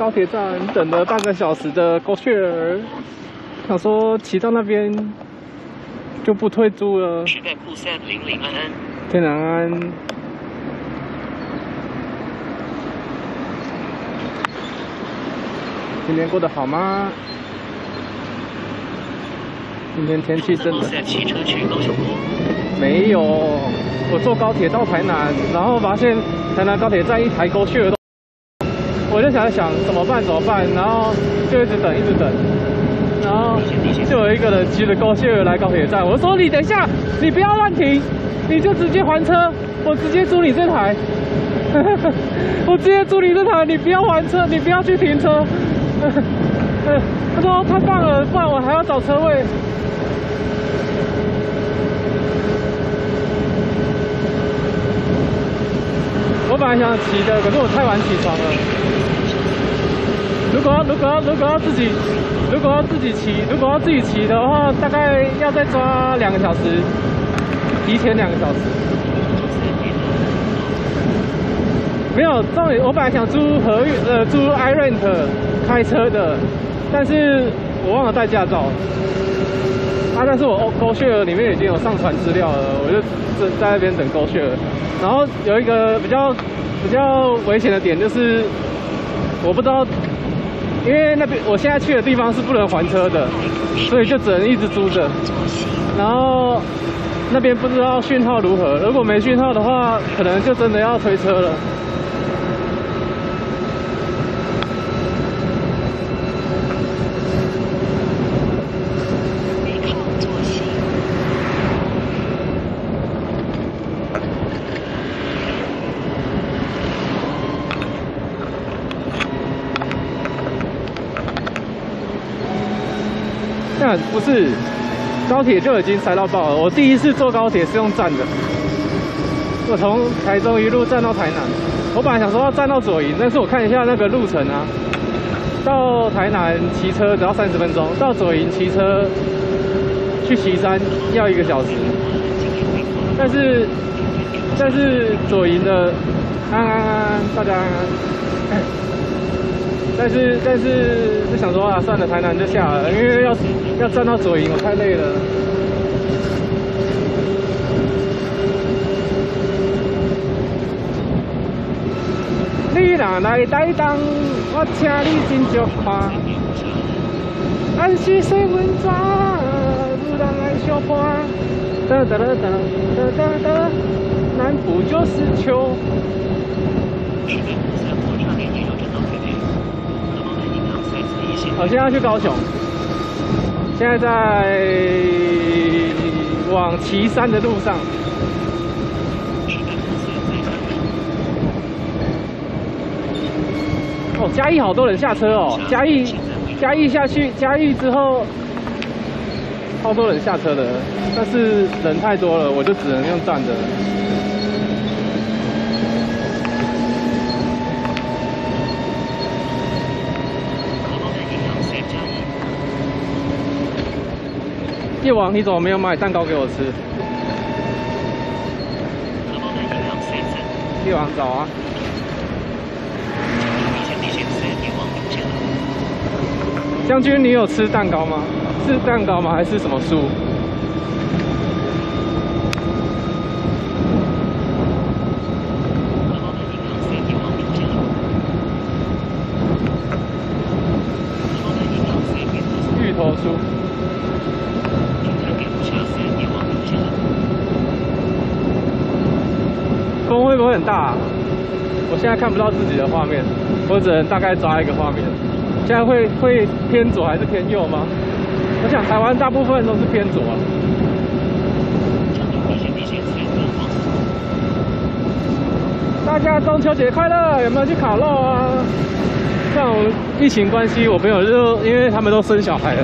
高铁站等了半个小时的狗血儿，想说骑到那边就不退租了。时代库三零零安安，天南安，今天过得好吗？今天天气真的骑车去高雄，没有，我坐高铁到台南，然后发现台南高铁站一台狗血儿都，我就想想怎么办怎么办，然后就一直等一直等，然后就有一个人骑着狗血儿来高铁站，我说你等一下，你不要乱停，你就直接还车，我直接租你这台，我直接租你这台，你不要还车，你不要去停车。他说太棒了，不然我还要找车位。我本来想骑的，可是我太晚起床了。如果要如果要如果要自己如果要自己骑，如果要自己骑的话，大概要再抓两个小时，提前两个小时。没有，重点我本来想租合运呃租 iRent 开车的，但是我忘了带驾照。啊，但是我 Go Share 里面已经有上传资料了，我就在在那边等 Go Share。然后有一个比较比较危险的点就是，我不知道，因为那边我现在去的地方是不能还车的，所以就只能一直租着。然后那边不知道讯号如何，如果没讯号的话，可能就真的要推车了。不是高铁就已经塞到爆了。我第一次坐高铁是用站的，我从台中一路站到台南。我本来想说要站到左营，但是我看一下那个路程啊，到台南骑车只要三十分钟，到左营骑车去旗山要一个小时。但是但是左营的安安安安，大家安安。但是但是就想说啊，算了，台南就下了，因为要要站到左营，我太累了。你若来台东，我请你真足看。安是水文纸，有人爱相伴。哒哒哒哒哒哒哒，南部就是秋。时代库三火车连接绕站到台北，可望南银行赛次一线。我现在要去高雄，现在在往岐山的路上。哦，嘉义好多人下车哦，嘉义嘉义下去，嘉义之后，超多人下车的，但是人太多了，我就只能用站的。可望南银行赛嘉义。帝王，你怎么没有买蛋糕给我吃？帝。王早啊，将军，你有吃蛋糕吗？是蛋糕吗？还是什么酥？风会不会大、我现在看不到自己的画面，我只能大概抓一个画面。现在会会偏左还是偏右吗？我想台湾大部分都是偏左啊。大家中秋节快乐！有没有去烤肉啊？像我疫情关系，我朋友就因为他们都生小孩了，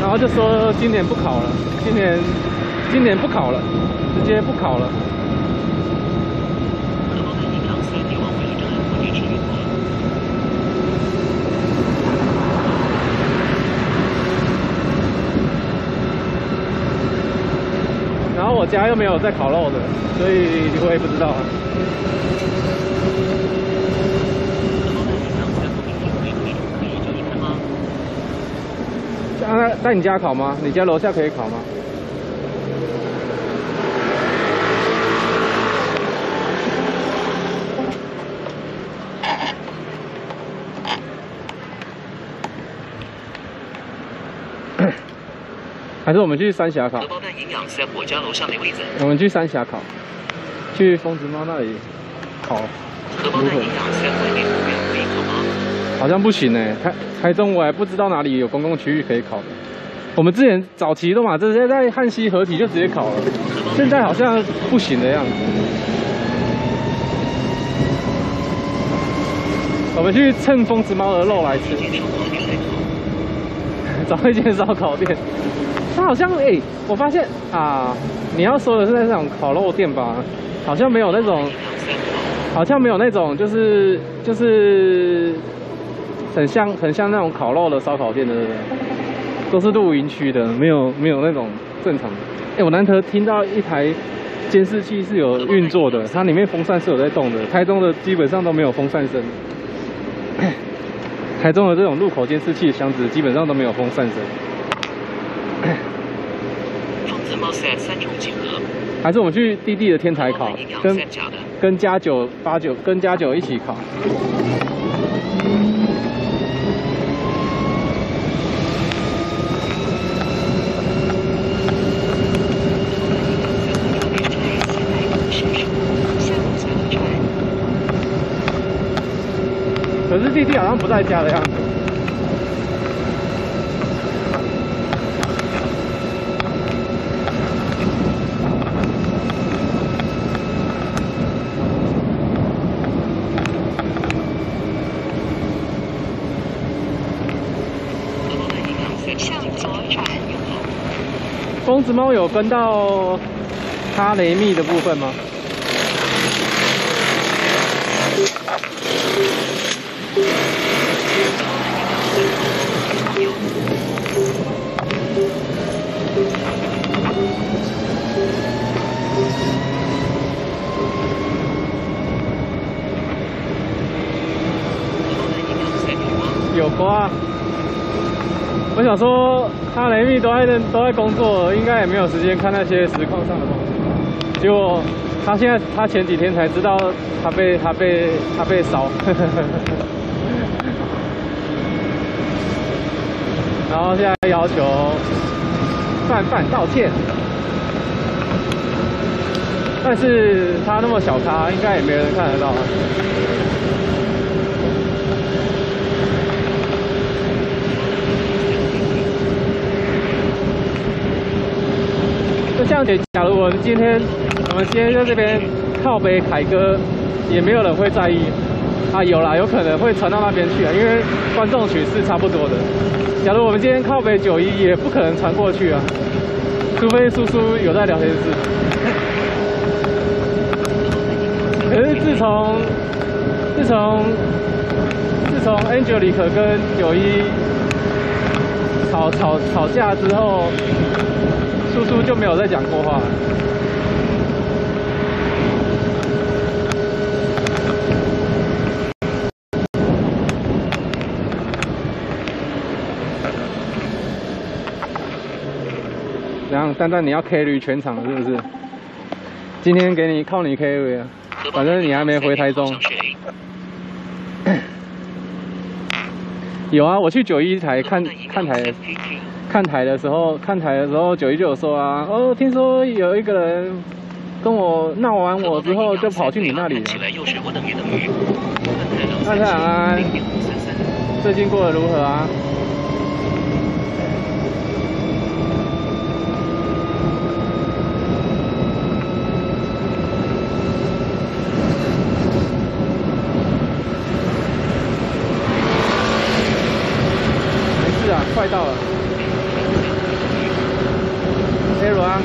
然后就说今年不烤了，今年今年不烤了，直接不烤了。德包南银行三地往回正安国际持运过。然后我家又没有在烤肉的，所以我也不知道。啊，在你家烤吗？你家楼下可以烤吗？还是我们去三峡烤德？包南营养在我家楼下没位子。我们去三峡烤，去疯子猫那里烤，荷包蛋营养在外面公园可以烤吗？好像不行哎、台台中我还不知道哪里有公共区域可以烤的。我们之前早期都嘛直接在汉溪合体就直接烤了，现在好像不行的样子。我们去蹭疯子猫的肉来吃。找一间烧烤店。它好像哎、我发现啊，你要说的是那种烤肉店吧？好像没有那种，好像没有那种，就是就是很像很像那种烤肉的烧烤店的，都是露营区的，没有没有那种正常的。哎、我难得听到一台监视器是有运作的，它里面风扇是有在动的。台中的基本上都没有风扇声，台中的这种路口监视器箱子基本上都没有风扇声。还是我们去弟弟的天才考，跟。跟加九八九跟加九一起考。可是弟弟好像不在家的样子。疯子猫有跟到哈雷密的部分吗？有瓜。我想说，他雷密都在都在工作，应该也没有时间看那些实况上的东西。结果他现在他前几天才知道他被他被他被烧，然后现在要求范范道歉。但是他那么小咖，应该也没人看得到。就像姐，假如我们今天我们今天在这边靠北凯歌，也没有人会在意啊。有啦，有可能会传到那边去啊，因为观众群是差不多的。假如我们今天靠北九一，也不可能传过去啊，除非叔叔有在聊天室。可是自从自从自从 Angelique 跟九一吵吵吵架之后，叔叔就没有再讲过话了。然后蛋蛋你要 carry 全场是不是？今天给你靠你 carry 啊，反正你还没回台中。有啊，我去九一台看看台看台的时候，看台的时候九一就有说啊，哦，听说有一个人跟跟我闹完我之后就跑去你那里了。起来又是我等于等于。那太安零点五三三。最近过得如何啊？没事啊，快到了。哎，罗安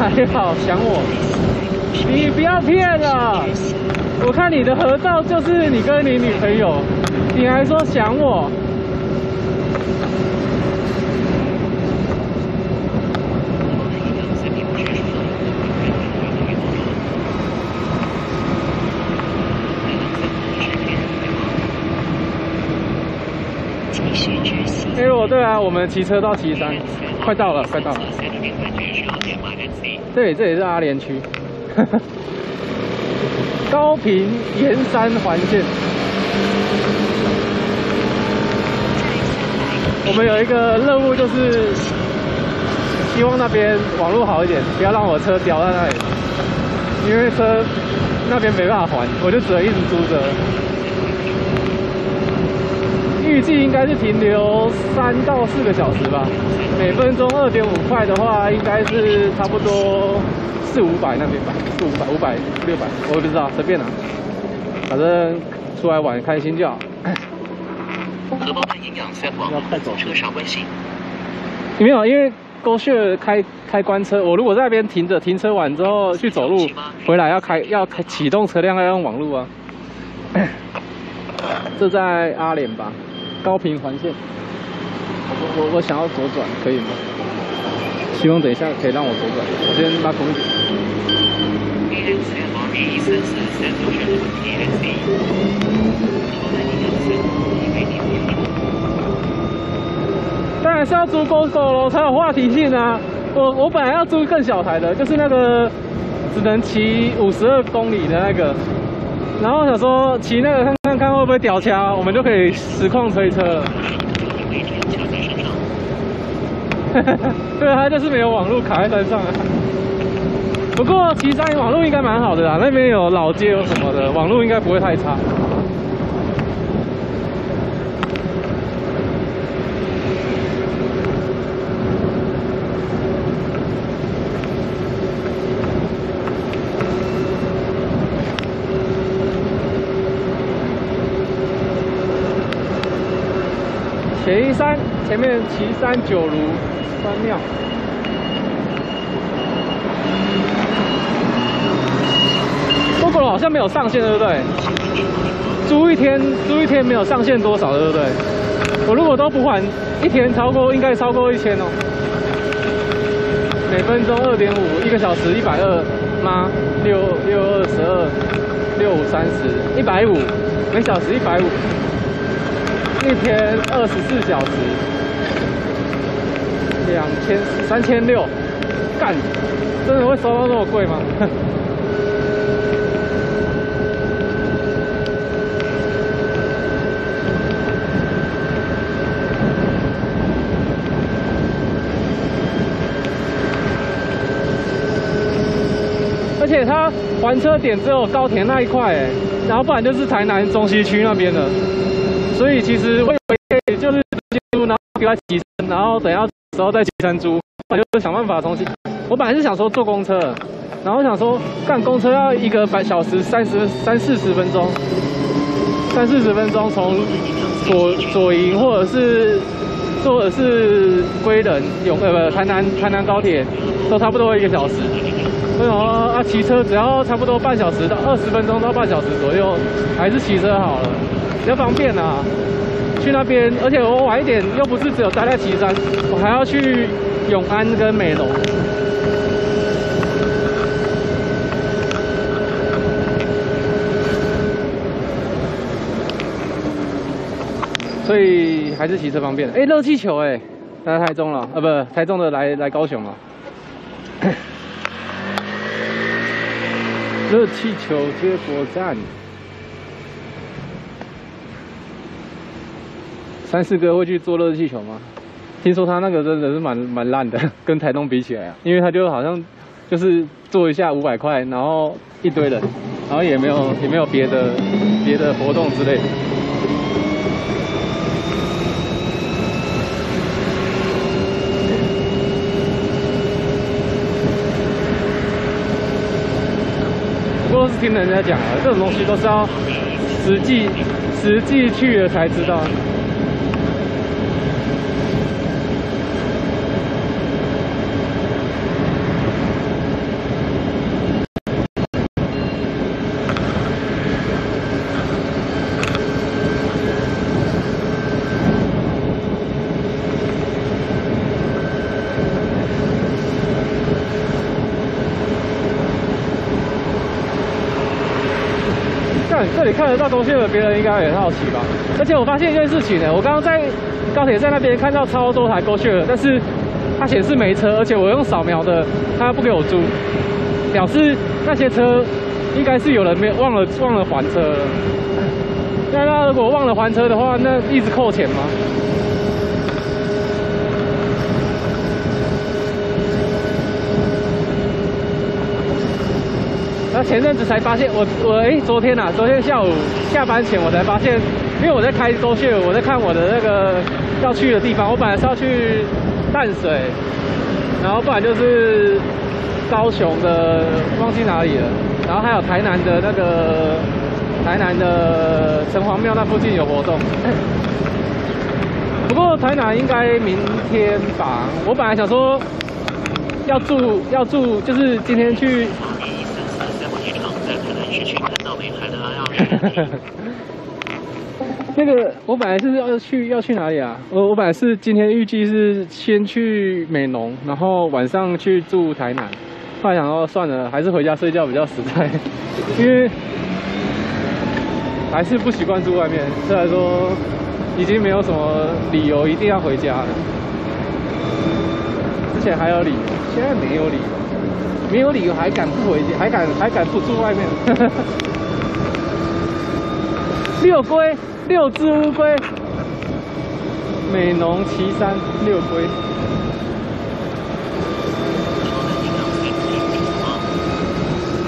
安，好想我。你不要骗了，我看你的合照就是你跟你女朋友，你还说想我。哎，我对啊，我们骑车到岐山，快到了，快到了。这里这里是阿联区，高平沿山环线。我们有一个任务就是希望那边网络好一点，不要让我车掉在那里，因为车那边没办法还，我就只能一直租着。预计应该是停留三到四个小时吧，每分钟二点五块的话，应该是差不多四五百那边吧，四五百、五百、六百，我也不知道，随便拿，反正出来玩开心就好。荷包蛋营养三网车上关系。没有，因为狗血开开关车，我如果在那边停着，停车完之后去走路，回来要开要开启动车辆要用网络啊。这在阿联吧，高平环线。我我我想要左转，可以吗？希望等一下可以让我左转。我先拉空一点。当然是要租 GoGo 咯，才有话题性啊。我我本来要租更小台的，就是那个只能骑五十二公里的那个。然后想说骑那个看看看会不会屌枪，我们就可以实况推车了。对啊，就是没有网络卡在山上啊。不过岐山网络应该蛮好的啦，那边有老街有什么的，网络应该不会太差。铁一山前面岐山九如关庙。GoGo 好像没有上限，对不对？租一天，租一天没有上限多少，对不对？我如果都不还，一天超过应该超过一千哦。每分钟二点五，一个小时一百二吗？六六二十二，六五三十，一百五，每小时一百五。一天二十四小时，两千三千六，干，真的会收到那么贵吗？而且它还车点只有高铁那一块，哎，然后不然就是台南中西区那边的。所以其实我以为就是直接租，然后给他骑，然后等下时候再骑山租，我就想办法重新。我本来是想说坐公车，然后想说干公车要一个半小时三十三四十分钟，三四十分钟从左左营或者是或者是归仁永呃不台南台南高铁都差不多一个小时。为什么啊？骑车只要差不多半小时到二十分钟到半小时左右，还是骑车好了。比较方便啊，去那边，而且我晚一点又不是只有待在岐山，我还要去永安跟美浓。所以还是骑车方便。哎、热气球哎、来台中了，啊不，台中的来来高雄了。热气球接驳站。三四哥会去坐热气球吗？听说他那个真的是蛮蛮烂的，跟台东比起来啊，因为他就好像就是做一下五百块，然后一堆人，然后也没有也没有别的别的活动之类的。不过是听人家讲啊，这种东西都是要实际实际去了才知道。看这里看得到东西的别人应该很好奇吧？而且我发现一件事情呢，我刚刚在高铁站那边看到超多台 GoShare，但是它显示没车，而且我用扫描的，它不给我租，表示那些车应该是有人没忘了忘了还车了。那他如果忘了还车的话，那一直扣钱吗？然后前阵子才发现，我我哎，昨天呐、昨天下午下班前我才发现，因为我在开勾穴，我在看我的那个要去的地方，我本来是要去淡水，然后不然就是高雄的忘记哪里了，然后还有台南的那个台南的城隍庙那附近有活动。不过台南应该明天吧，我本来想说要住要住，就是今天去防疫一四四在火车场在台南市区看到北海的阿耀人。那个，我本来是要去要去哪里啊？我我本来是今天预计是先去美浓，然后晚上去住台南。后来想到算了，还是回家睡觉比较实在，因为还是不习惯住外面。虽然说已经没有什么理由一定要回家了，之前还有理由，现在没有理由，没有理由还敢不回家，还敢还敢不住外面。六龟，六只乌龟，美浓岐山六龟。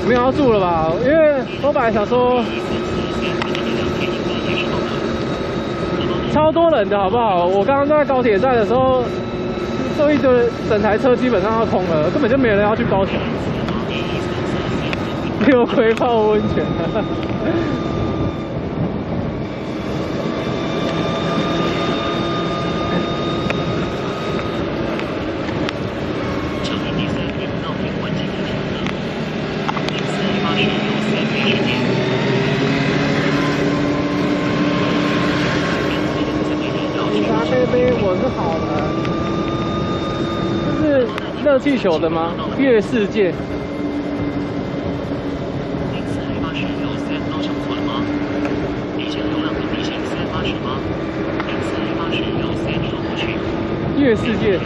没有要住了吧？因为我本来想说，超多人的好不好？我刚刚在高铁站的时候，这一堆整台车基本上要空了，根本就没人要去高铁。六龟泡温泉。长安第三运闹平环境的停了，零四八十六三飞时间。警察贝贝，我是好的。这是热气球的吗？月世界。零四八十六三高雄错了吗？地线流量和地线三八十吗？零四八十六三你要过去。月世界。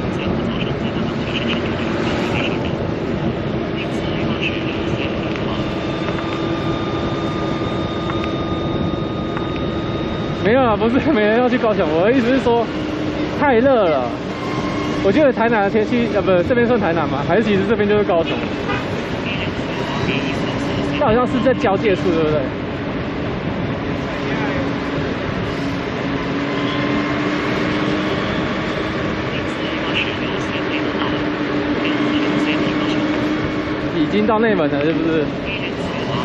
没有啊，不是没人要去高雄。我的意思是说，太热了。我觉得台南的天气，呃，不，这边算台南吗？还是其实这边就是高雄？这好像是在交界处，对不对？已经到内门了，是不是？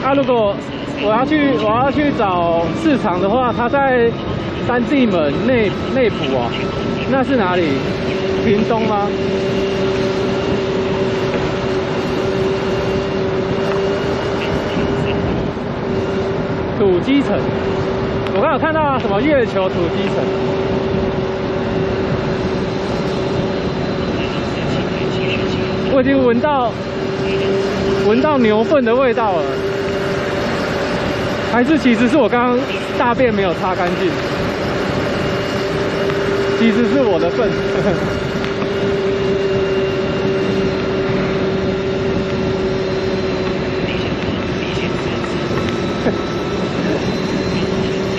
啊，如果我要去我要去找市场的话，它在三地门内内埔哦，那是哪里？屏东吗？土鸡城，我刚有看到什么月球土鸡城，我已经闻到闻到牛粪的味道了。还是其实是我刚刚大便没有擦干净，其实是我的粪。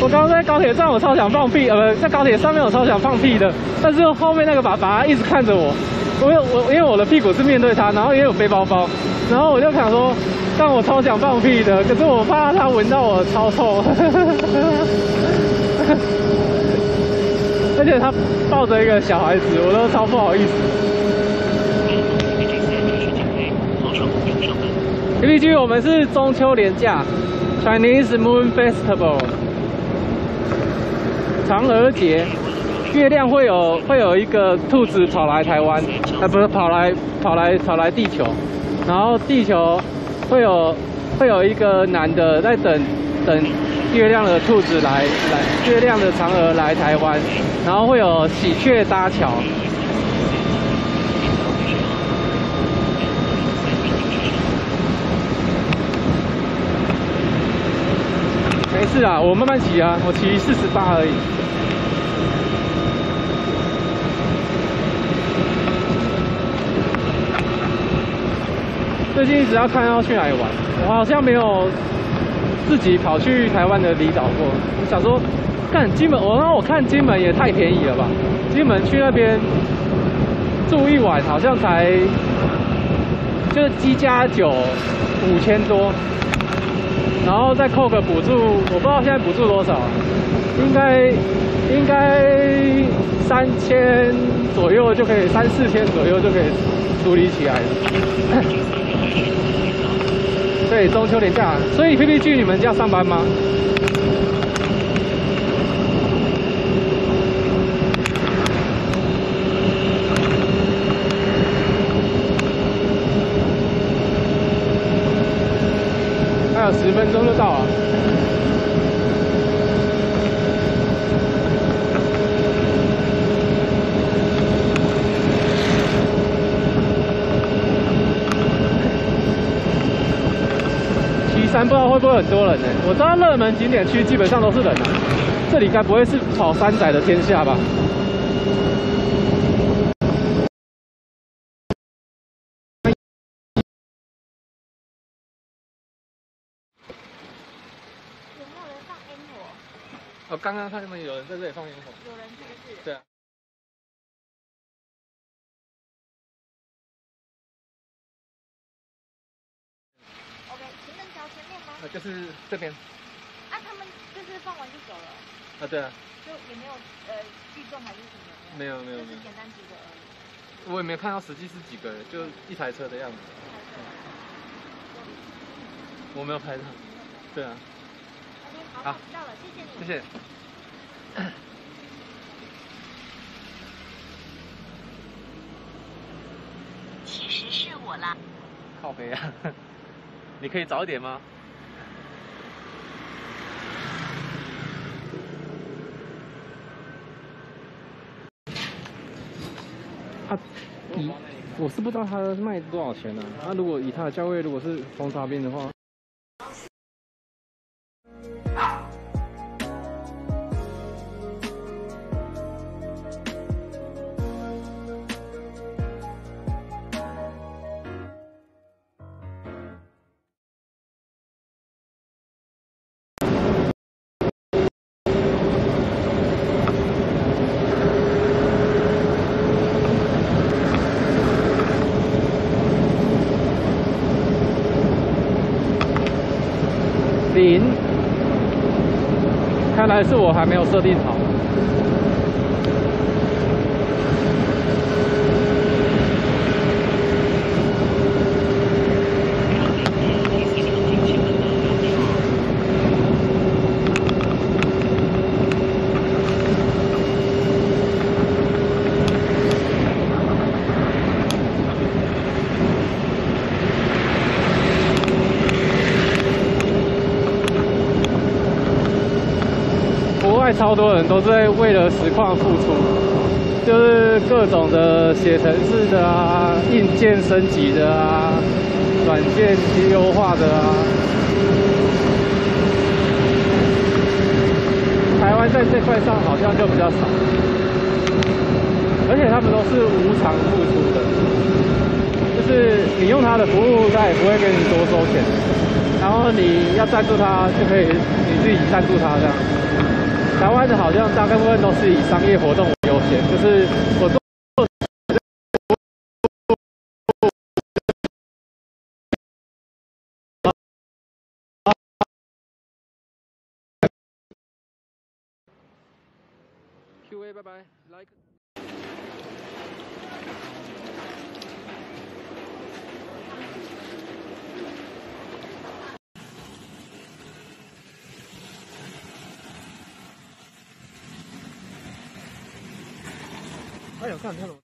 我刚刚在高高铁站我超想放屁，呃，不，在高铁上面我超想放屁的，但是后面那个爸爸一直看着我，我有我因为我的屁股是面对他，然后也有背包包，然后我就想说，但我超想放屁的，可是我怕他闻到我超臭，而且他抱着一个小孩子，我都超不好意思。APG 我们是中秋连假，Chinese Moon Festival，嫦娥节，月亮会有会有一个兔子跑来台湾，啊，不是跑来跑来跑来地球，然后地球会有会有一个男的在等等月亮的兔子来来月亮的嫦娥来台湾，然后会有喜鹊搭桥。是啊，我慢慢骑啊，我骑四十八而已。最近一直要看要去哪里玩，我好像没有自己跑去台湾的离岛过。我想说，看金门，我让我看金门也太便宜了吧？金门去那边住一晚好像才就是机加酒五千多。然后再扣个补助，我不知道现在补助多少，应该应该三千左右就可以，三四千左右就可以处理起来。对，中秋连假，所以 PPG 你们要上班吗？有十分钟就到了。岐山不知道会不会很多人呢？我知道热门景点区基本上都是人啊，这里该不会是跑山仔的天下吧？有没有人放烟火？我刚刚看他们有人在这里放烟火。有人是不是？对啊。OK，行人桥前面吗？呃，就是这边。啊，他们就是放完就走了，啊，对啊，就也没有呃聚众还是什么？没有没有没有就是简单几个而已。我也没看到实际是几个人，就一台车的样子。我没有拍到。对啊好，好我知道了，谢谢你。谢谢。其实是我啦。靠背啊，你可以早一点吗？啊，以我是不知道它卖多少钱呢、啊？那、如果以它的价位，如果是红茶冰的话，但是我还没有设定好。国外超多人都在为了实况付出，就是各种的写程式的啊、硬件升级的啊、软件优化的啊。台湾在这块上好像就比较少，而且他们都是无偿付出的，就是你用他的服务，他也不会给你多收钱，然后你要赞助他就可以你自己赞助他这样。台湾的好像大概部分都是以商业活动为优先，就是我做。Q&A，拜拜，like。哎呦，看看我。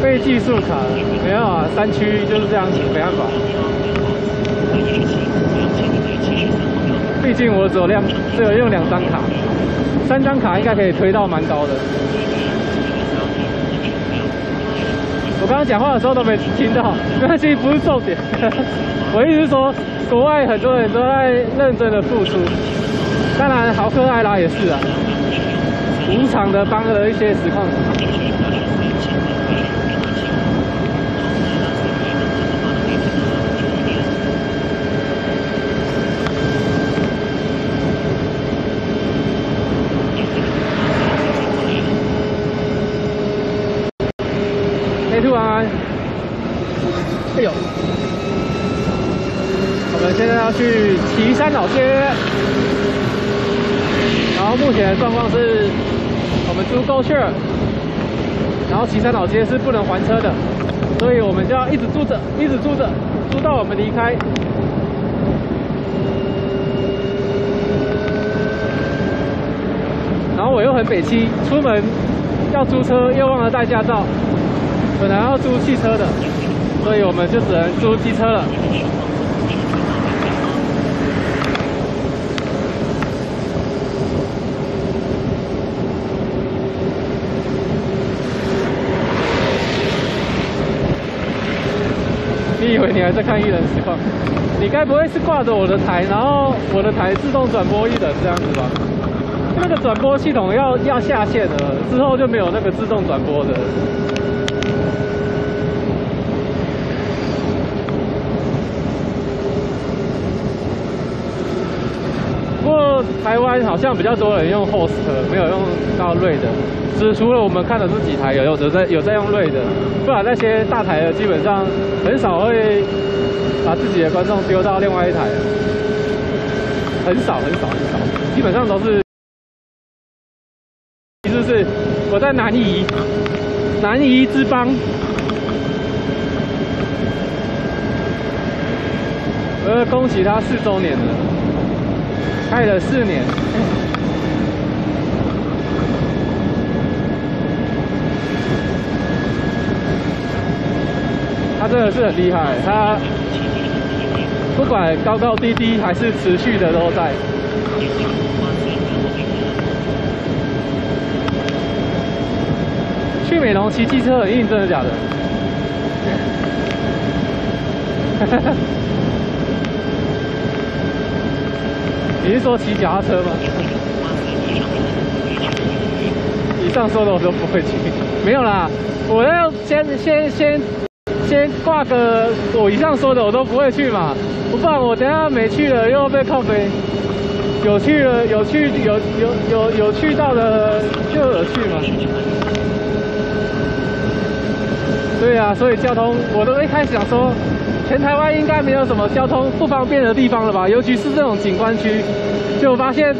非技术卡没有啊，山区就是这样子，没办法。毕竟我只有两，只有用两张卡，三张卡应该可以推到蛮高的。我刚刚讲话的时候都没听到，没关系，不是重点。我意思是说，国外很多人都在认真的付出，当然豪克艾拉也是啊，无偿的帮了一些实况组。黑兔安安，哎呦，我们现在要旗山老街，然后目前的状况是，我们租 Go Share，然后岐山老街是不能还车的，所以我们就要一直租着，一直租着，租到我们离开。然后我又很北七，出门要租车又忘了带驾照。本来要租汽车的，所以我们就只能租机车了。你还在看艺人实况？你该不会是挂着我的台，然后我的台自动转播艺人这样子吧？那个转播系统要要下线了，之后就没有那个自动转播的。不过台湾好像比较多人用 Host，没有用到瑞的，只除了我们看的这几台有有在有在用瑞的，不然那些大台的基本上很少会把自己的观众丢到另外一台，很少很少很少，基本上都是，其实是我在南移，南移之邦，呃，恭喜他四周年了。开了四年，真的是很厉害。他不管高高低低还是持续的都在。去美容骑机车很硬，真的假的？你是说骑脚踏车吗？以上说的我都不会骑，没有啦。我要先先先先挂个我以上说的我都不会去嘛，不然我等下没去了又要被扣分。有去了有去有有有有去到的就有去嘛。对啊，所以交通我都一开始想说。全台湾应该没有什么交通不方便的地方了吧？尤其是这种景观区，就发现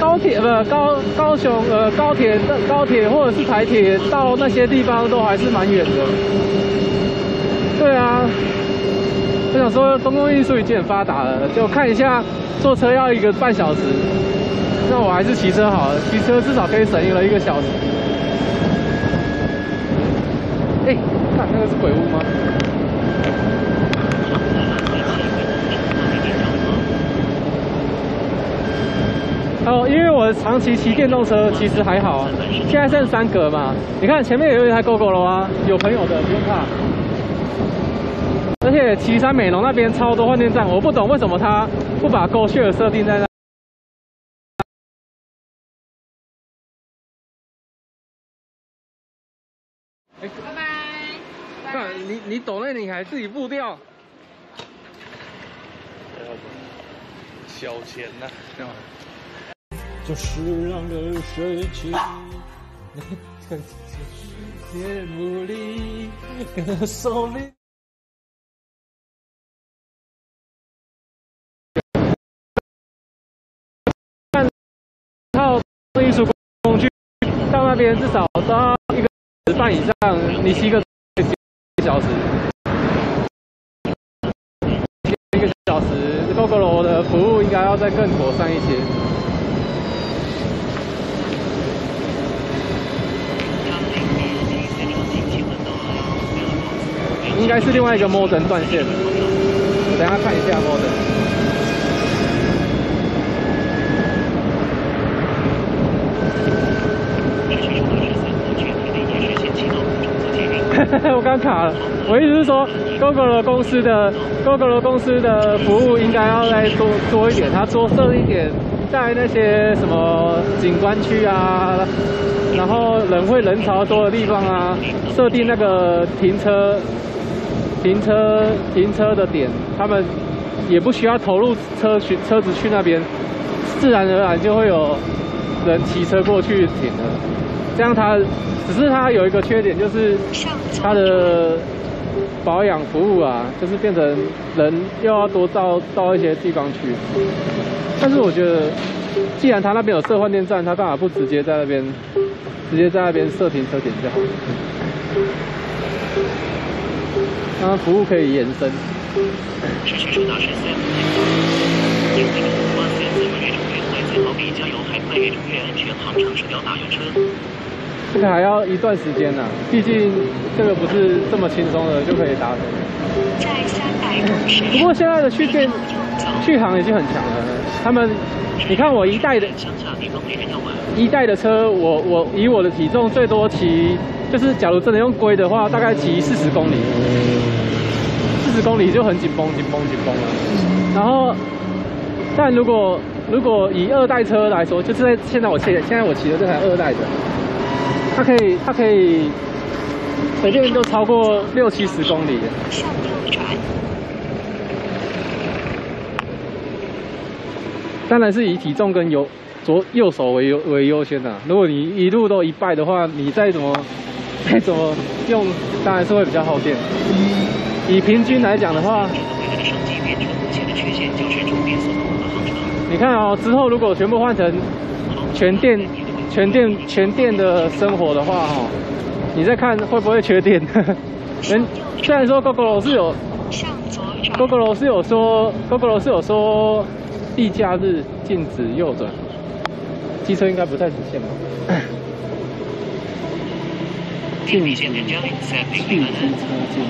高铁不高高雄呃高铁高铁或者是台铁到那些地方都还是蛮远的。对啊，我想说公共运输已经很发达了，就看一下坐车要一个半小时，那我还是骑车好了，骑车至少可以省了一个小时。哎、看那个是鬼屋吗？哦，因为我长期骑电动车，其实还好。现在剩三格嘛，你看前面也有一台 GoGo 了啊，有朋友的不用怕。而且岐山美浓那边超多换电站，我不懂为什么他不把 Go Share 设定在那。哎拜拜。看你你抖那你还自己步调，小钱呐、就是让人睡去。节目里，歌 手里。到那边至少都要一个时半以上，你骑个一个小时，一个小时，GoGo 的服务应该要再更妥善一些。应该是另外一个 modem 断线了，等一下看一下 modem。我刚卡了，我意思是说，Google 公司的 Google 公司的服务应该要再多多一点，它多设一点在那些什么景观区啊，然后人会人潮多的地方啊，设定那个停车停车停车的点，他们也不需要投入车去车子去那边，自然而然就会有人骑车过去停了。这样他只是它有一个缺点，就是它的保养服务啊，就是变成人又要多到到一些地方去。但是我觉得，既然他那边有设换电站，他干嘛不直接在那边直接在那边设停车点就好那？服务可以延伸。市区触达是三，有这个还要一段时间呢、毕竟这个不是这么轻松的就可以达成。在三百公尺不过现在的续电。续航已经很强了，他们，你看我一代的。一代的车，我我以我的体重最多骑，就是假如真的用龟的话，大概骑四十公里，四十公里就很紧绷紧绷紧绷了。然后，但如果如果以二代车来说，就是在现在我骑现在我骑的这台二代的，它可以它可以随便都超过六七十公里。向右转，当然是以体重跟右左右手为优为优先的、如果你一路都一拜的话，你再怎么再怎么用，当然是会比较耗电。以平均来讲的话。你看哦，之后如果全部换成全电、全电、全电的生活的话，哈，你再看会不会缺电？人虽然说 GoGo 是有向左转，GoGo 是有说 GoGo 是有说地假日禁止右转，机车应该不太实线人家零三零零机车禁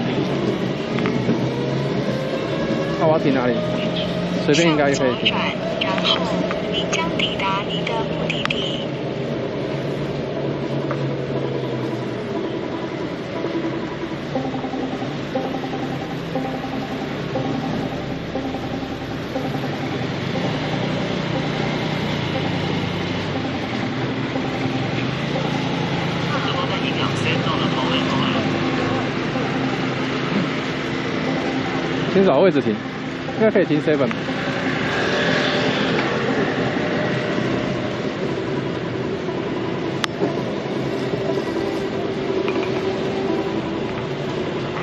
那我要停哪里？随便应该可以停。转，然后你将抵达你的目的地。荷包蛋营养三到了，好玩好玩。先找位置停，应该可以停 seven。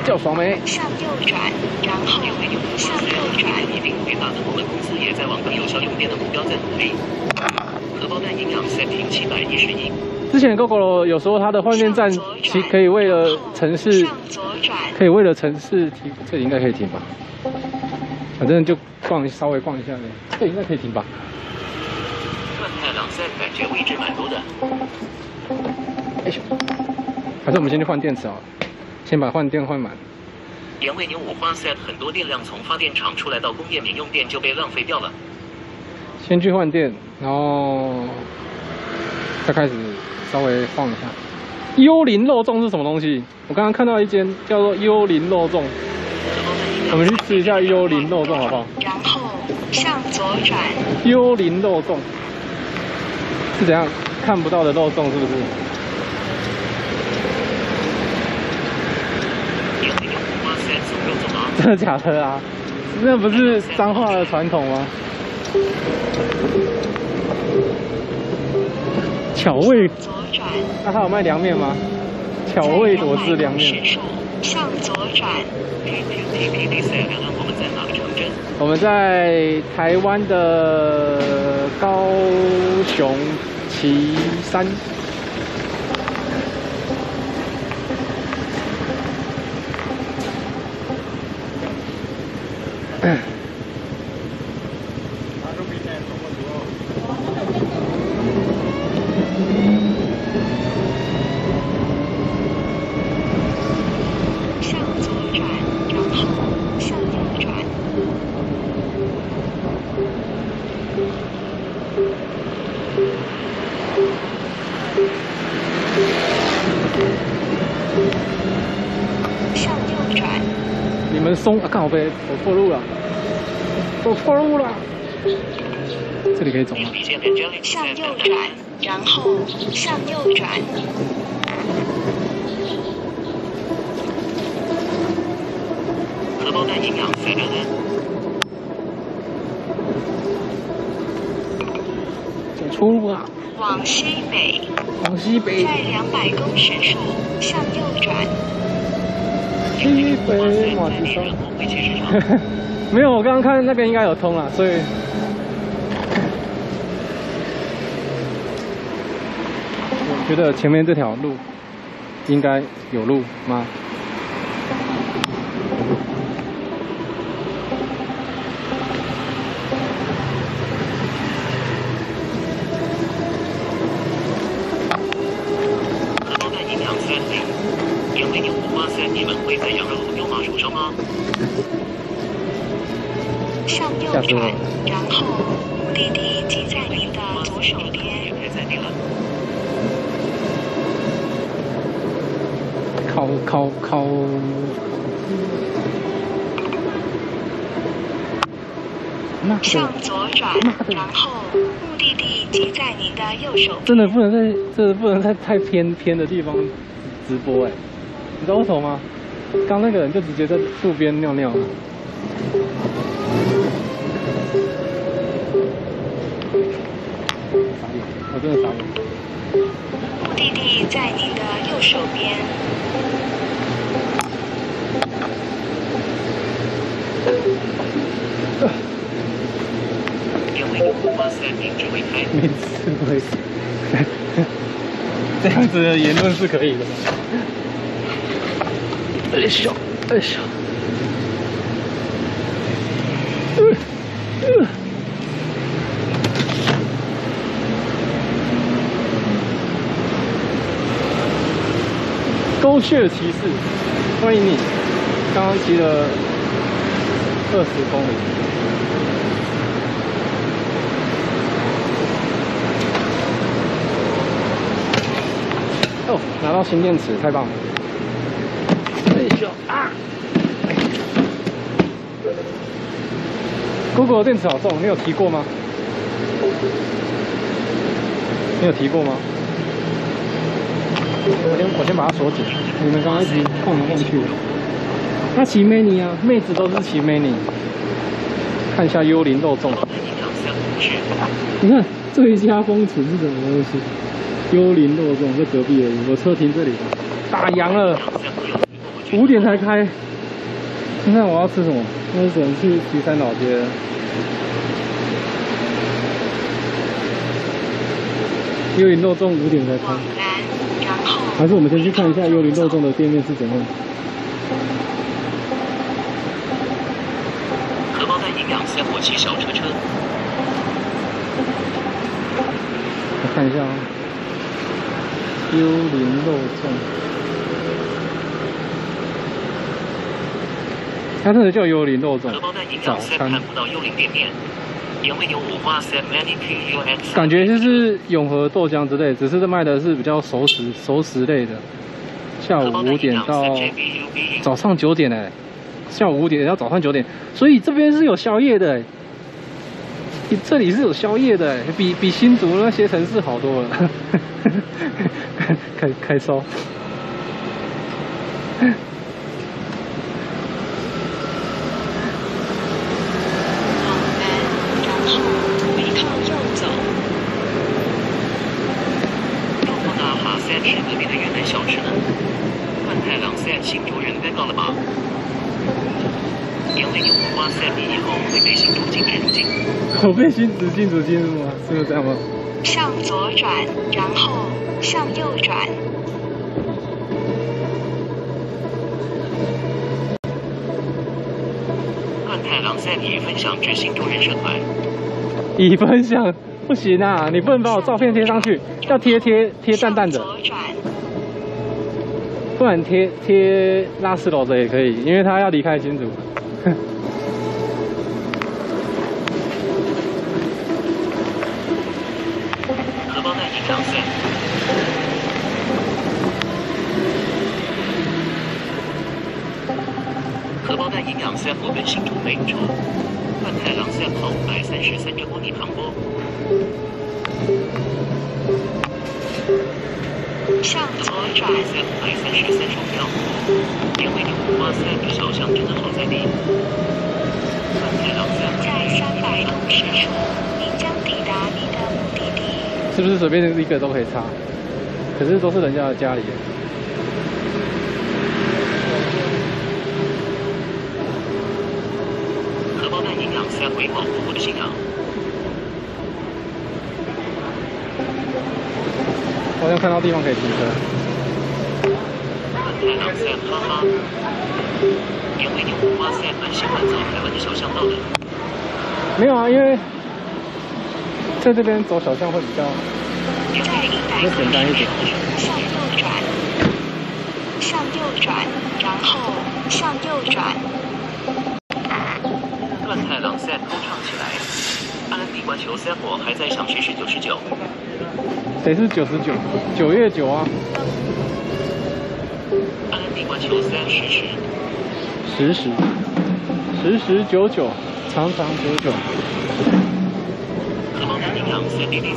叫黄梅？向右转，然后向右转，一定回答的，我们公司也在往更有效用电的目标在努力。荷包蛋营养 setting 七百一十一，之前 GoGo 有时候它的换电站其可以为了城市，可以为了城市停，这里应该可以停吧？反正就逛稍微逛一下呢，这里应该可以停吧？太郎赛感觉位置蛮多的。还是我们先去换电池啊，先把换电换满。因为牛五花 set 很多电量从发电厂出来到工业民用电就被浪费掉了。先去换电，然后再开始稍微放一下。幽灵肉粽是什么东西？我刚刚看到一间叫做幽灵肉粽，我们去吃一下幽灵肉粽好不好？然后向左转，幽灵肉粽是怎样？看不到的肉粽是不是？真的假的啊？那不是彰化的传统吗？巧味，左转，那还有卖凉面吗？巧味果汁凉面。时速向左转，PPT set 两岸我们在哪个城镇？我们在台湾的高雄旗山。向左转，然后向右转，向右转，你们松啊，靠背，走错路了，走错路了。这里可以走吗？比见 Angelic 向 set 右转，然后向右转，荷包蛋营养 set 两岸。走错路了，往西北，往西北，在两百公尺处西北马蹄山。没有，我刚刚看那边应该有通了，所以。我觉得前面这条路应该有路吗？荷包蛋营养 set 零。因为牛五花 set 你们会在羊肉牛马熟烧吗？向右吓死我转了，然后目的地即在您的左手边。也别在地了。靠靠靠！妈的向左转，然后目的地即在您的右手边。真的不能在，真的不能在太偏偏的地方直播哎、你知道为什么吗？刚那个人就直接在路边尿尿了。傻眼，我真的傻眼。目的地在您的右手边。因为牛五花 set 你只会。这样子的言论是可以的吗？哎呦，哎呦，呃呃狗血骑士，欢迎你！刚刚骑了二十公里。哦，拿到新电池，太棒了！哎呦啊！Google 的电池好重，你有提过吗？你有提过吗？我先我先把它锁紧。你们刚刚一直晃来晃去的。他骑 mini 啊，妹子都是骑 mini。看一下幽灵肉粽。你看最佳风情是什么东西？幽灵肉粽在隔壁而已，我车停这里。打烊了，五点才开。现在我要吃什么？那只能去岐山老街了。幽灵肉粽五点才开，还是我们先去看一下幽灵肉粽的店面是怎样？荷包蛋营养 set 我骑小车车。看一下啊，幽灵肉粽，它真的叫幽灵肉粽早餐。感觉就是永和豆浆之类，只是卖的是比较熟食熟食类的。下午五点到早上九点哎，下午五点到早上九点，所以这边是有宵夜的这里是有宵夜的，比比新竹那些城市好多了。开开烧。往南，然后回靠右走。有空的哈 set 是隔壁的越南小吃呢。万太郎 set 新竹人该到了吧？原味牛五花 set 以后会被新竹禁止入境。我被新竹进入吗？是这样吗？向左转，然后向右转。万太郎 set 已分享至新竹人社团。已分享不行啊，你不能把我照片贴上去，要贴贴贴淡淡的，左转，不然贴贴拉丝楼的也可以，因为他要离开新竹。荷包蛋营养 set。荷包蛋营养 set 我们新竹北车。万太郎三号五百三十三折公里磅礴。向左转五百三十三手票。原味牛五花 set 小巷真的好在地。万太郎 set 在三百公尺处，您将抵达你的目的地。是不是随便一个都可以插？可是都是人家的家里。荷包蛋营养 set 回好像看到地方可以停车。欢走台湾的小巷道的。没有啊，因为在这边走小巷会比较在一百比较简单一点。向右转，向右转，然后向右转。安地瓜球我还在想谁是九十九。谁是九十九？九月九啊，安地瓜球 set 实时。十十十十九九，长长久久。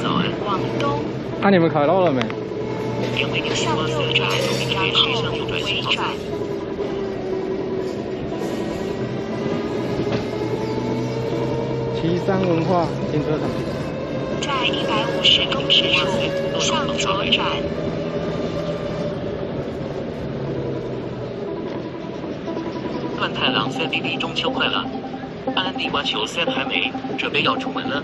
早安。往东，啊，你们卡到了没？右转，右后回转山文化停车场。在一百五十公尺处向左转，万太郎 set 弟弟中秋快乐。安地瓜球三还没，准备要出门了。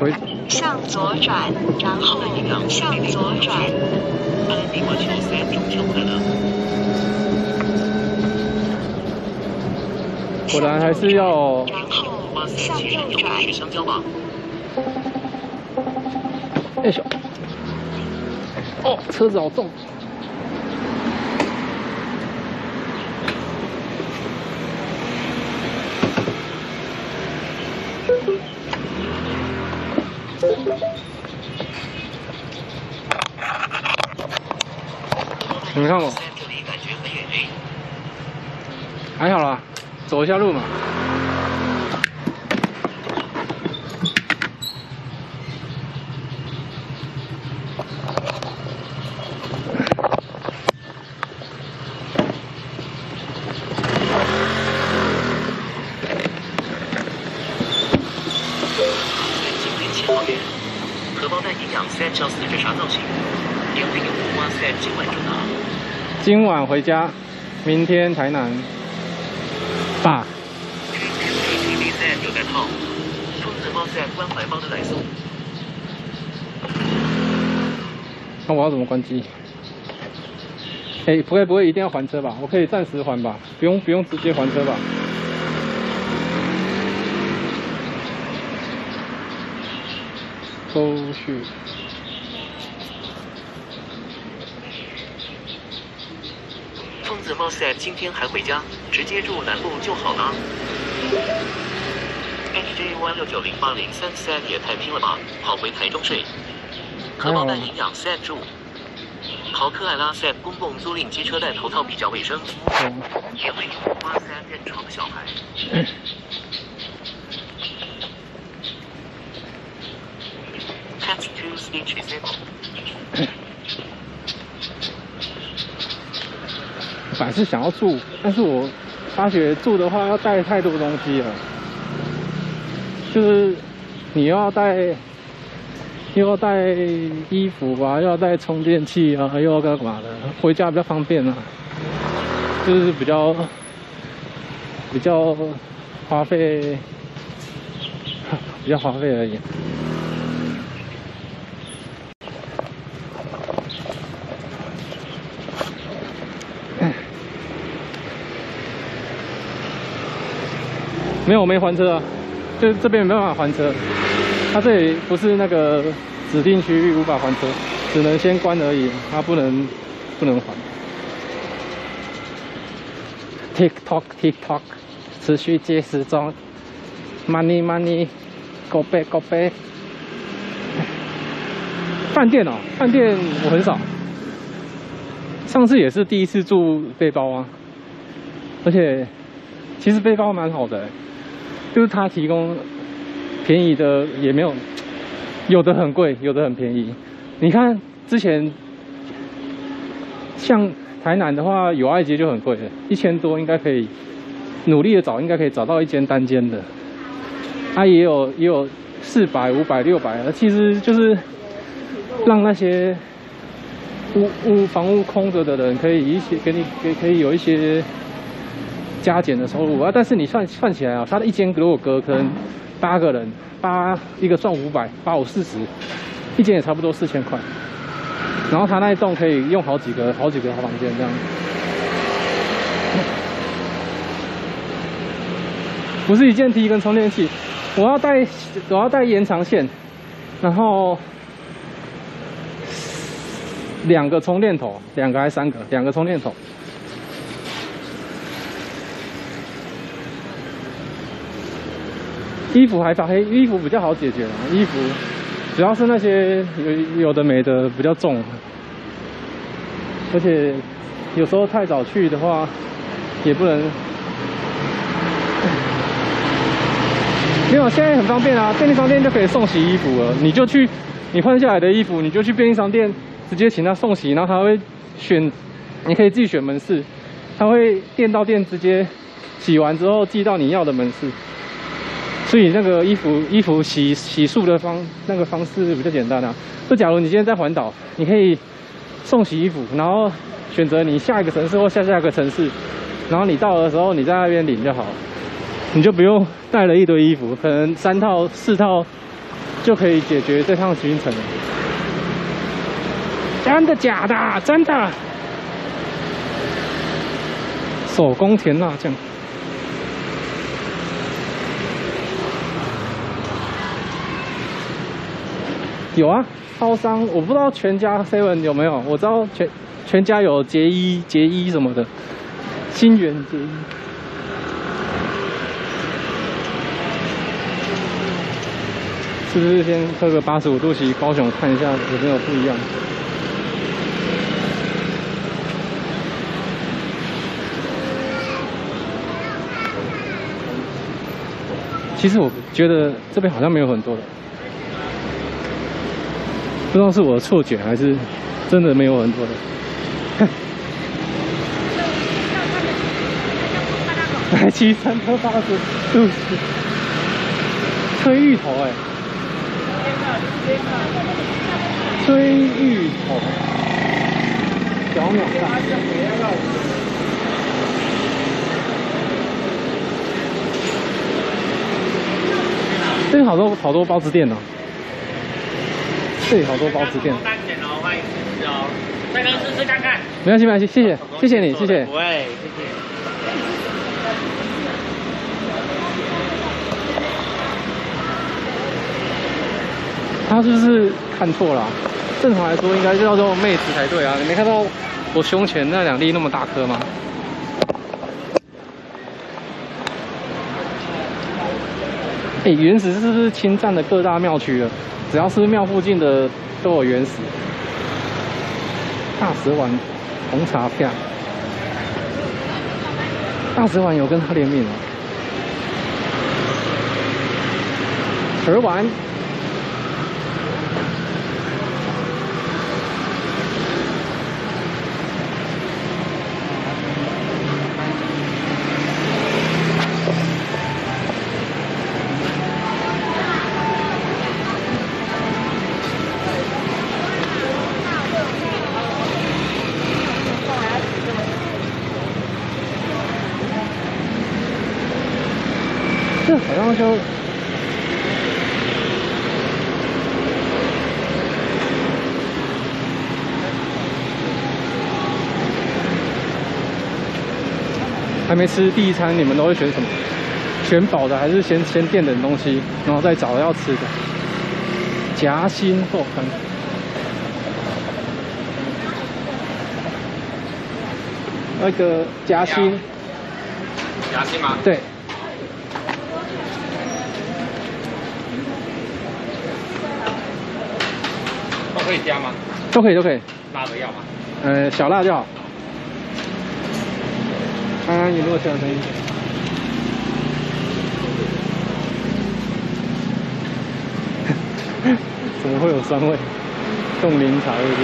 回向左转，然后向左转。安地瓜球三中秋快乐。果然还是要然后，向右其实有转。吃香蕉吧？哎小！哦，车子好重。你们看过？set 这里感觉很远诶。还好啦，走一下路嘛。今天七号元，荷包蛋营养 set 笑死这啥造型？原味牛五花 set 今晚就拿。今晚回家，明天台南。爸，那我要怎么关机？哎、不会不会一定要还车吧？我可以暂时还吧，不用不用直接还车吧？收续。子 m o s 今天还回家，直接住南部就好了。HJ 六九零八零三 Sad 也太拼了吧，跑回台中睡。荷包蛋营养 Sad 住。好可爱啦！Sad 公共租赁机车带头套比较卫生，也会用花 Sad 认床小孩。Catch 本来是想要住，但是我发觉住的话要带太多东西了，就是你又要带，又要带衣服啊，又要带充电器啊，又要干嘛的，回家比较方便啊，就是比较比较花费，比较花费而已。没有，我没还车啊，就这边没办法还车。它这里不是那个指定区域，无法还车，只能先关而已，它不能不能还。TikTok TikTok 持续接时装，Money Money，Go back Go back。饭店哦，饭店我很少，上次也是第一次住背包啊，而且其实背包蛮好的、就是他提供便宜的也没有，有的很贵，有的很便宜。你看之前像台南的话，友爱街就很贵了，一千多应该可以努力的找，应该可以找到一间单间的。它、也有也有四百、五百、六百，其实就是让那些屋屋房屋空着的人可以一些给你给可以有一些。加减的收入啊，但是你算算起来啊，他的一间如果隔可能八个人，八一个赚五百，八五四十，一间也差不多四千块。然后他那一栋可以用好几个好几个房间这样。不是一件 T 跟充电器，我要带我要带延长线，然后两个充电头，两个还是三个？两个充电头。衣服还好，衣服比较好解决啦。衣服主要是那些有有的没的比较重，而且有时候太早去的话也不能。没有，现在很方便啊，便利商店就可以送洗衣服了。你就去，你换下来的衣服，你就去便利商店直接请他送洗，然后他会选，你可以自己选门市，他会店到店直接洗完之后寄到你要的门市。所以那个衣服衣服洗洗漱的方那个方式比较简单啊。就假如你今天在环岛，你可以送洗衣服，然后选择你下一个城市或下下一个城市，然后你到的时候你在那边领就好，你就不用带了一堆衣服，可能三套四套就可以解决这趟行程。真的假的？真的。手工甜辣酱。有啊，超商我不知道全家 seven 有没有，我知道全全家有杰伊杰伊什么的，新源杰伊。是不是先喝个八十五度 C 高雄看一下有没有不一样？其实我觉得这边好像没有很多的。不知道是我的错觉还是真的没有很多的。来 七三颗八十度 C，吹芋头哎，吹芋头，小鸟蛋。这边好多好多包子店呢、这里好多包子店。单点哦，欢迎成交。再跟试试看看。没关系，没关系，谢谢，谢谢你，谢谢。喂，谢谢。他是不是看错了？正常来说，应该是叫做妹子才对啊。你没看到我胸前那两粒那么大颗吗？哎，原始是不是侵占了各大庙区了？只要是庙附近的都有原石。大蛇丸红茶片，大蛇丸有跟他联名吗。蛇丸。就还没吃第一餐，你们都会选什么？选饱的还是先先垫点东西，然后再找要吃的？夹心豆干，那个夹心，夹心吗？对。可以加吗？都可以，都可以。辣的要吗？呃，小辣就好。刚刚有没有听到声音？怎么会有酸味？冻柠茶味不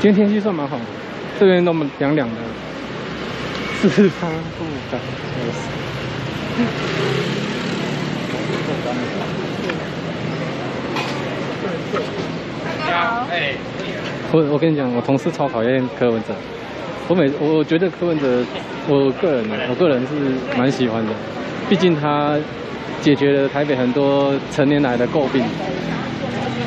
今天天气算蛮好的，这边那么凉凉的，四方不感加哎，我我跟你讲，我同事超讨厌柯文哲，我每我觉得柯文哲，我个人呢，我个人是蛮喜欢的，毕竟他解决了台北很多成年来的诟病，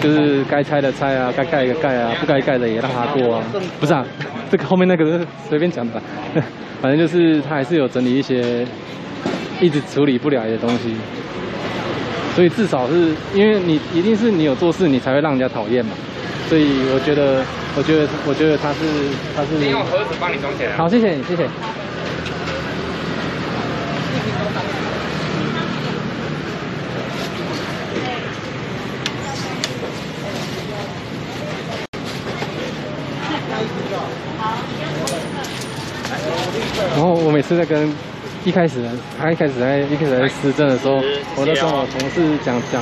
就是该拆的拆啊，该盖的盖啊，不该盖的也让他过啊，不是啊，这个后面那个是随便讲的，反正就是他还是有整理一些一直处理不了的东西，所以至少是因为你一定是你有做事，你才会让人家讨厌嘛。所以我觉得，我觉得，我觉得他是他是。先用盒子帮你装起来。好，谢谢你，谢谢。然后我每次在跟一开始他一开始在一开始在施政的时候，我都跟我同事讲讲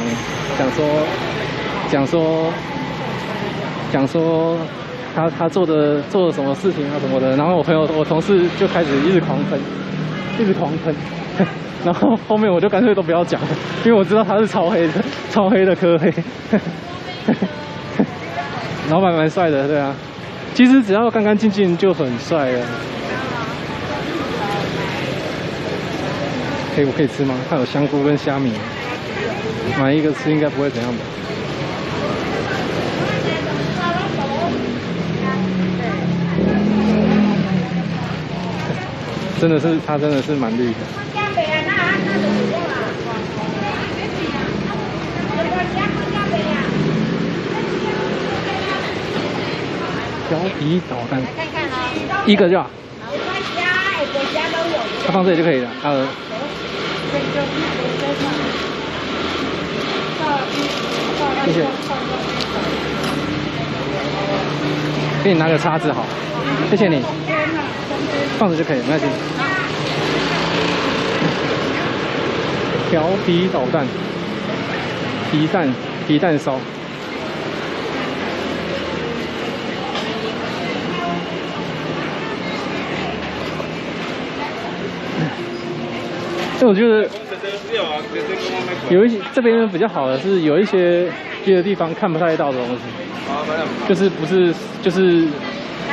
讲说讲说讲说他他做的做了什么事情啊什么的，然后我朋友我同事就开始一直狂喷，一直狂喷，然后后面我就干脆都不要讲了，因为我知道他是超黑的，超黑的科黑。老板蛮帅的，对啊，其实只要干干净净就很帅了。可以，我可以吃吗？它有香菇跟虾米，买一个吃应该不会怎样吧？真的是，它真的是蛮绿的。貂皮导弹，看看啊，一个就好，我家哎，我家都有。它放这里就可以了。呃，谢谢。给你拿个叉子好，谢谢你。放着就可以，没关系。调皮捣蛋，皮蛋皮蛋烧。所以我觉得有一些这边比较好的是有一些别的地方看不太到的东西，就是不是就是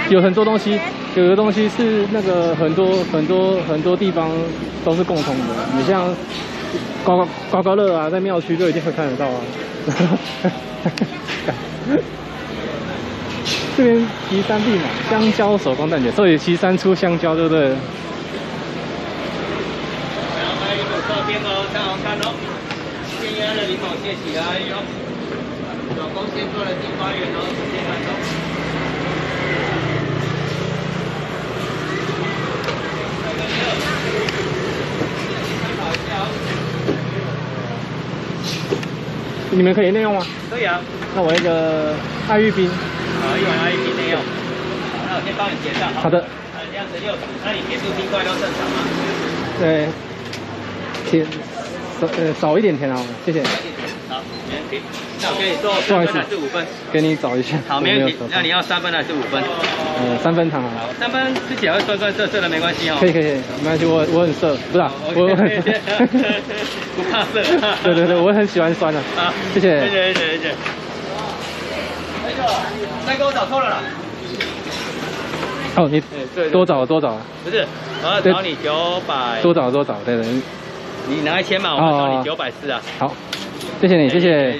有很多东西，有的东西是那个很多很多很多地方都是共通的，你像刮刮刮刮乐啊，在庙区就一定会看得到啊。这边岐山地嘛香蕉手工蛋卷，所以岐山出香蕉，对不对？的李总谢起来哟，有贡献做了进花园后，直接拿走。你们可以内用吗？可以啊，那我那个爱玉冰。好，一碗爱玉冰内用。好，那我先帮你结账。好的。啊，这样子六十，那你结束冰块都正常吗？对，甜呃少一点甜啊，谢谢。好，没问题。那我给你做三分还是五分？给你找一下。好，没问题。那你要三分还是五分？呃、三分糖啊。三分吃起来会酸酸涩涩的，没关系哦。可以可以，没关系，我 我很涩，不是、啊，我我很不怕涩。对对对，我很喜欢酸的、啊。谢，谢谢谢谢谢谢。哎呦，三哥，我找错了啦。哦，你多找多找，不是，我要找你九百，多找多找，对对。你拿一千嘛，我要找哦你九百四啊。好，谢谢你，谢谢。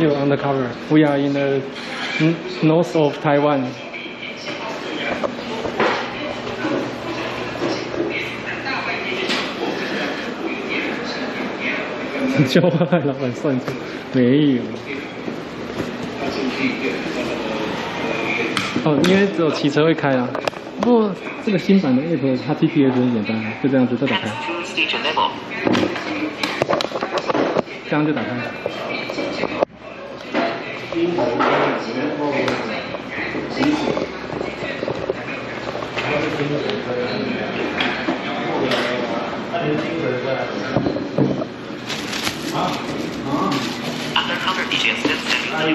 You undercover. We are in the north of Taiwan. 叫外老板算错，没有。哦，因为只有骑车会开啊。不过这个新版的 app 它 GPS 很简单啊，就这样子就打开.这样就打开。Other that now,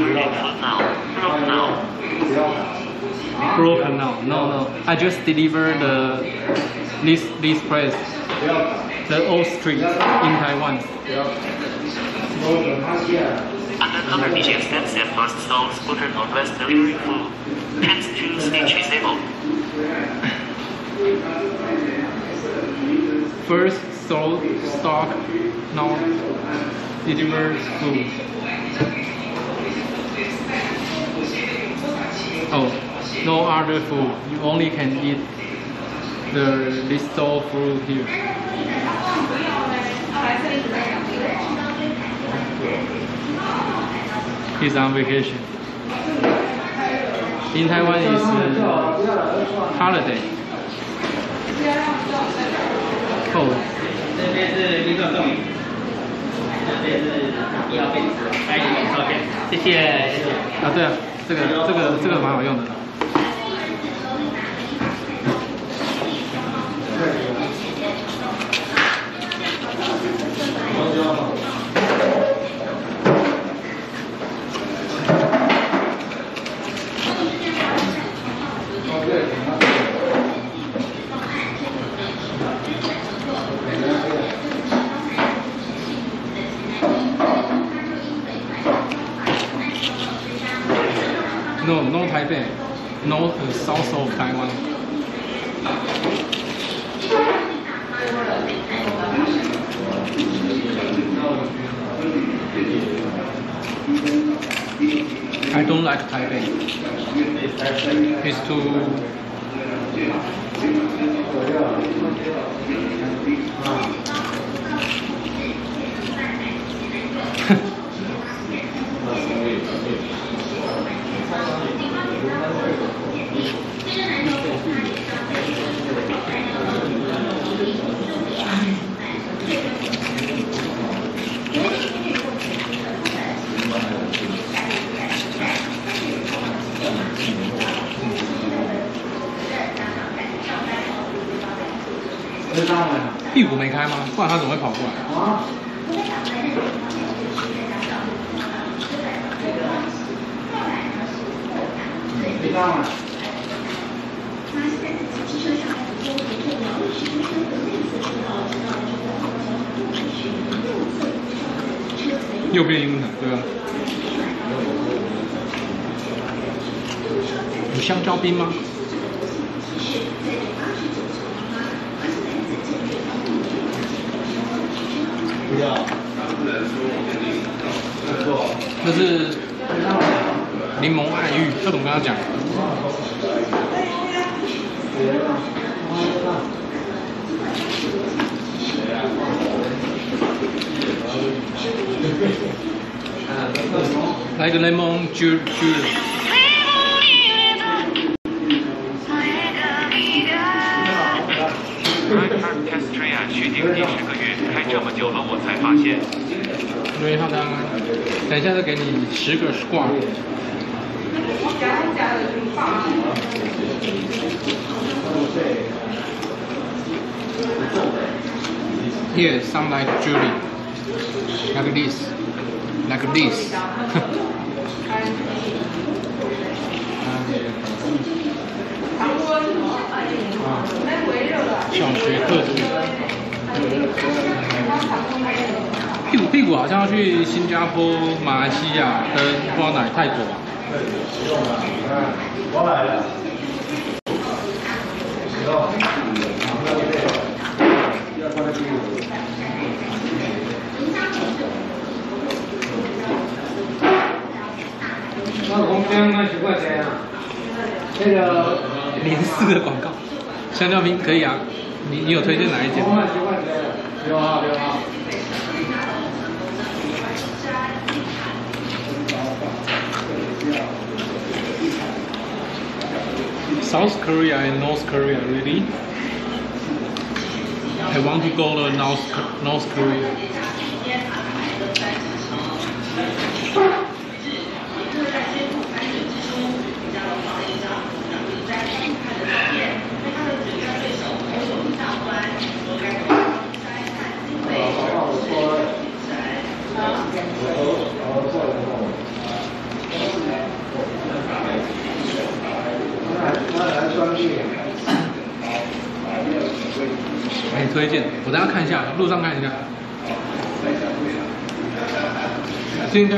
now. Now. No, no. I just deliver the this this place, the old street in Taiwan. Undercover cover digits that first stone scooter northwest delivery full. Pants two stage able. First sold stock now deliver food. Oh, no other food. You only can eat the stall food here. He's on vacation. In Taiwan is uh, holiday. Oh, 这也是医疗电子，拍一些照片。谢谢。啊，对啊，这个这个这个蛮好用的。is to 吗？不要，不能说。这是柠檬爱玉，这怎么跟他讲？来个柠檬汁汁。这么久了我才发现。因为他刚刚，等一下再给你十个 squat。Here, some like Julie, like this, like this. 小学课程。屁股屁股好像要去新加坡、马来西亚跟不知道哪里泰国吧。我来了。那红姜卖十块钱啊？那个连四个广告，香蕉冰可以啊。你你有推荐哪一间？卖十块钱，六号六号。South Korea and North Korea, really? I want to go to North North Korea. Eh, 很推荐，我等下看一下，路上看一下。这应该。